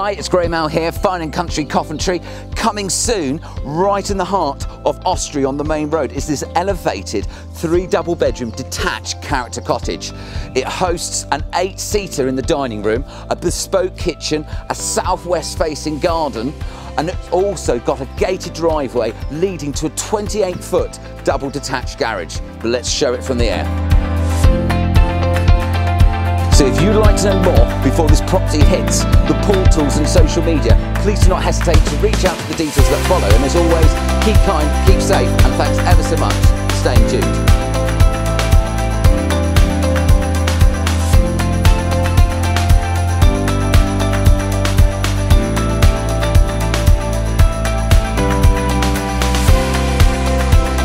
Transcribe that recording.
Hi, it's Graham Howell here, Fine and Country Coventry. Coming soon, right in the heart of Austrey on the main road, is this elevated three double bedroom detached character cottage. It hosts an eight seater in the dining room, a bespoke kitchen, a southwest facing garden, and it's also got a gated driveway leading to a 28 foot double detached garage. But let's show it from the air. If you'd like to know more before this property hits the portals and social media, please do not hesitate to reach out to the details that follow. And as always, keep kind, keep safe, and thanks ever so much for staying tuned.